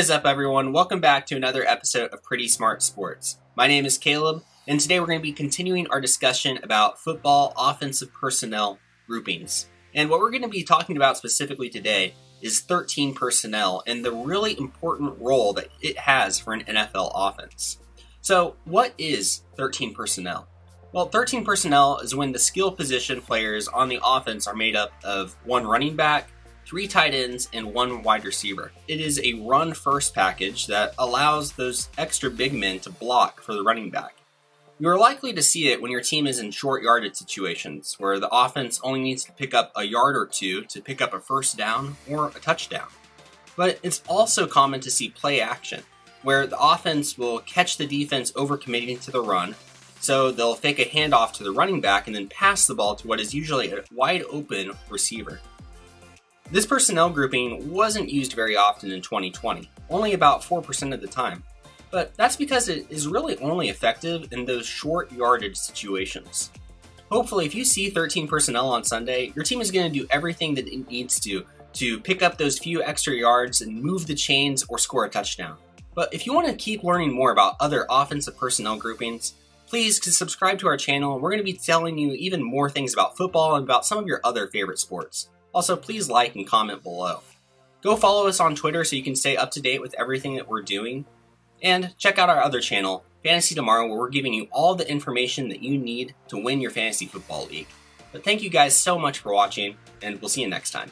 is up, everyone? Welcome back to another episode of Pretty Smart Sports. My name is Caleb, and today we're going to be continuing our discussion about football offensive personnel groupings. And what we're going to be talking about specifically today is 13 personnel and the really important role that it has for an NFL offense. So, what is 13 personnel? Well, 13 personnel is when the skill position players on the offense are made up of one running back, three tight ends, and one wide receiver. It is a run first package that allows those extra big men to block for the running back. You are likely to see it when your team is in short yardage situations, where the offense only needs to pick up a yard or two to pick up a first down or a touchdown. But it's also common to see play action, where the offense will catch the defense overcommitting to the run, so they'll fake a handoff to the running back and then pass the ball to what is usually a wide open receiver. This personnel grouping wasn't used very often in 2020, only about 4% of the time. But that's because it is really only effective in those short yardage situations. Hopefully, if you see 13 personnel on Sunday, your team is going to do everything that it needs to to pick up those few extra yards and move the chains or score a touchdown. But if you want to keep learning more about other offensive personnel groupings, please subscribe to our channel. We're going to be telling you even more things about football and about some of your other favorite sports. Also, please like and comment below. Go follow us on Twitter so you can stay up to date with everything that we're doing. And check out our other channel, Fantasy Tomorrow, where we're giving you all the information that you need to win your fantasy football league. But thank you guys so much for watching, and we'll see you next time.